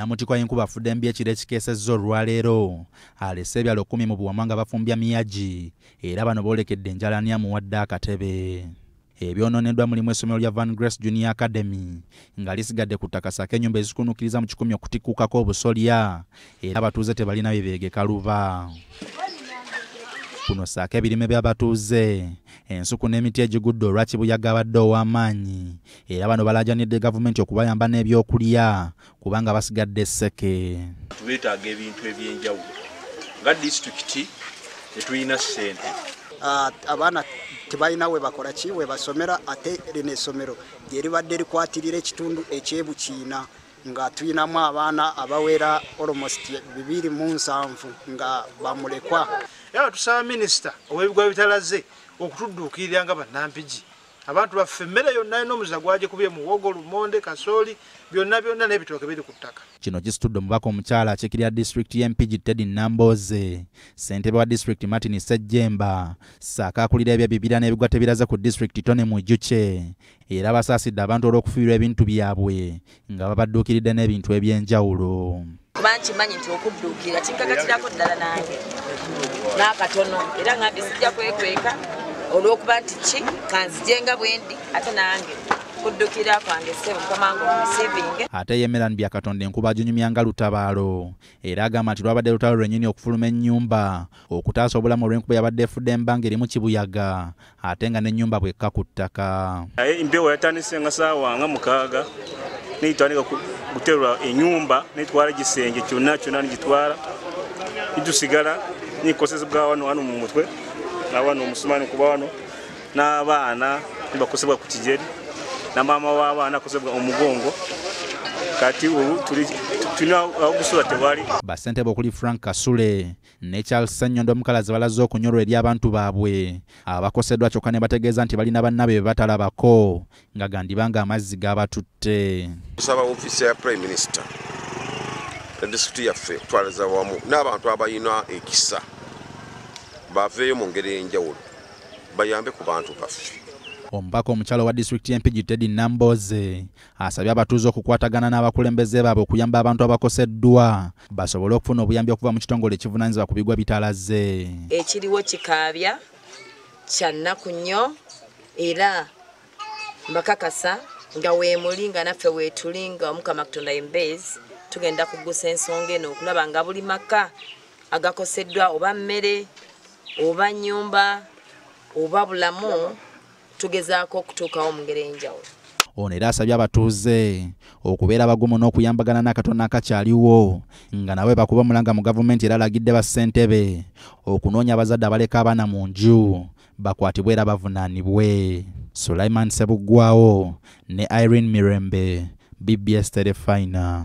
namutikwa y'enkuba afudde mbi ekiro ekikeesezza olwaleero alese ebyalo kumi mu buwamwa nga bafumbya miyagi era bano boolekedde enjala ani amuwadde akatebe ebyonooneddwa mulimu essomero lya van grace junior academy. Nga lisigadde ku ttaka sako ennyumba ezikunuukiriza mu kikumi okutikkuukako obusolya era abatuuze tebalina bye beegeka luba kuno saako ebirime by'abatuuze. Ensuku n'emiti egigudde olwakibuyaga abadde ow'amaanyi. Era bano balaajanidde gavumenti okubayamba n'ebyokulya kubanga basigadde esseke. Tubeetaaga ebintu ebyenjawulo nga disitulikiti tetulina ssente. Ah, abaana tebalina we bakola ki? We basomera ate lino essomero lye libadde likwatirira ekitundu ekyebukiina nga tulinamu abaana abawera almost bibiri mu nsanvu nga bamulekwa. Era tusaba minisita ow'ebigwa bitalaze okutudduukirira nga bannampigi abantu baffe emmere yonna alina omuzira gwagikubye muwogo lumonde kasooli byonna byonna n'ebitooke biri ku ttaka. Kino kisitudde omubaka omukyala akiikirira disitulikiti y'empigi tedi nambooze ssentebe wa disitulikiti martin sejjemba saako akulira ebyebibira n'ebigwa tebiraze ku disitulikiti tone mujjuke era basaasidde abantu olw'okufiirwa ebintu byabwe nga babadduukiridde n'ebintu eby'enjawulo. Kuba nkimanyi nti okudduukira kikkakatirako ddala nange. N'akatono era ngambe sijja kwekweka olw'okuba nti ki? Kanzijenga bwendi ate nange kuddukira kwange ssebo mukamangu receiving ate ye melan byakatonda enkuba aginyumya nga lutabaalo. Era agamba nti lwabadde lutalo lwennyini okufuluma ennyumba okutaasa obulamu olw'enkuba yabadde efudde embanga erimu kibuyaga ate nga n'ennyumba bwekka ku ttaka. Naye empewo yatandise nga saawa nga mukaaga neyitandika kuterula enyumba netwala egisenge kyonna kyonna nigitwala nitusigala nikosesebwa wano wano mu mutwe nawano omusumani kuba wano n'abaana nibakosebwa ku kijeri na maama w'abaana akosebwa omugongo kati ubu tuli- tulina awo gusula tewali. Bassentebe okuli frank kasule ne charles sennyondo omukalazi balaze okunyolwa eri abantu baabwe. Abakoseddwa kyokka ne bategeeza nti balina bannabe be batalabako nga gandibanga amazzi gabatutte. Tusaba ofiisi ya prime minister ne disitulikiti yaffe okutwaliza wamu n'abantu abalina ekisa baveeyo mu ngeri ey'enjawulo bayambe ku bantu baffe. Omubaka omukyalo wa disitulikiti y'empigi tedi nambooze asabye abatuuze okukwatagana n'abakulembeze baabwe okuyamba abantu abakoseddwa. Basobole okufuna obuyambi okuva mu kitongole ekivunaanyizibwa ku bigwa bitalaze. Ekiriwo kikaabya kya nnaku nnyo era mbakakasa nga weemuli nga naffe weetuli nga omukama katonda embeezi tugenda kuggusa ensonga eno okulaba nga buli maka agakoseddwa oba mmere oba nnyumba oba bulamu tugezaako okutuukawo mu ngeri enjawulo ono era asabye abatuuze okubeera abagumu n'okuyambagana n'akatono akakyaliwo nga nawe bakuba omulanga mu gavumenti era alagidde bassentebe okunoonya abazadde abaleka abaana mu nju bakwatibwe era bavunaanibwe. Sulaiman sebuggwawo ne irene mirembe bbs terefina